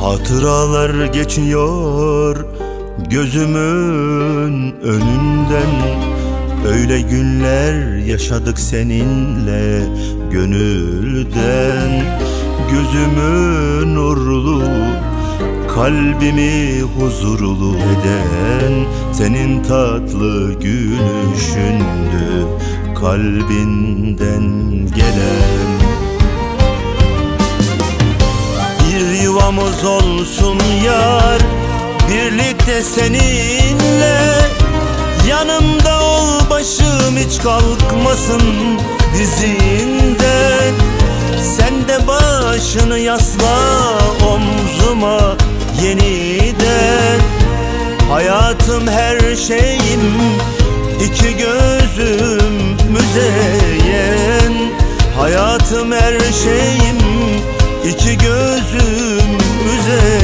Hatıralar geçiyor gözümün önünden. Öyle günler yaşadık seninle gönülden. Gözümü nurlu kalbimi huzurlu eden Senin tatlı gülüşündü kalbinden gelen. Bir yuvamız olsun yar Birlikte seninle. Yanımda ol başım hiç kalkmasın dizinden. Sen de başını yasla Hayatım her şeyim. İki gözüm müzeyyen Hayatım her şeyim. İki gözüm müzeyyen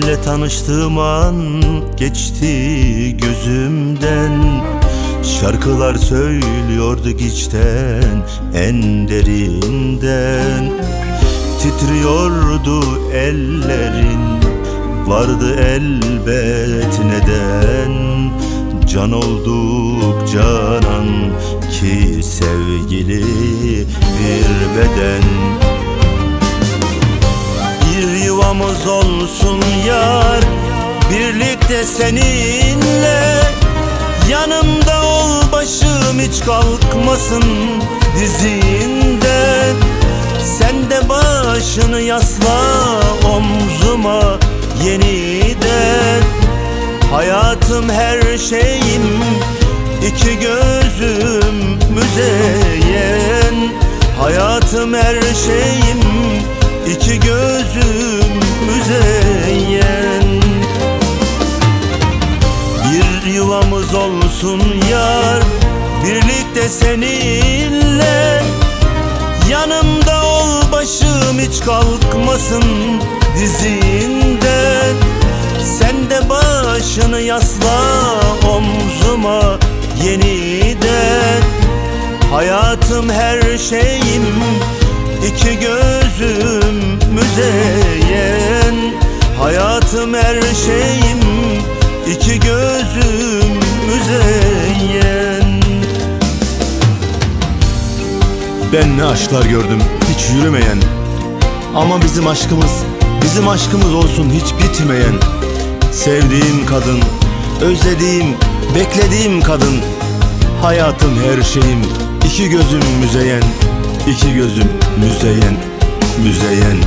Seninle tanıştığım an geçti gözümden. Şarkılar söylüyorduk içten en derinden. Titriyordu ellerin vardı elbet neden? Can olduk canan ki sevgili olsun yar Birlikte seninle. Yanımda ol başım hiç kalkmasın dizinden Sen de başını yasla omzuma yeniden Hayatım her şeyim iki gözüm müzeyyen Hayatım her şeyim iki gözüm müzeyyen olsun yar Birlikte seninle. Yanımda ol başım hiç kalkmasın dizinden Sen de başını yasla omzuma yeniden Hayatım her şeyim iki gözüm müzeyyen Hayatım her şeyim Ben ne aşklar gördüm hiç yürümeyen. Ama bizim aşkımız, bizim aşkımız olsun hiç bitmeyen. Sevdiğim kadın, özlediğim, beklediğim kadın. Hayatım her şeyim, iki gözüm müzeyyen iki gözüm müzeyyen, müzeyyen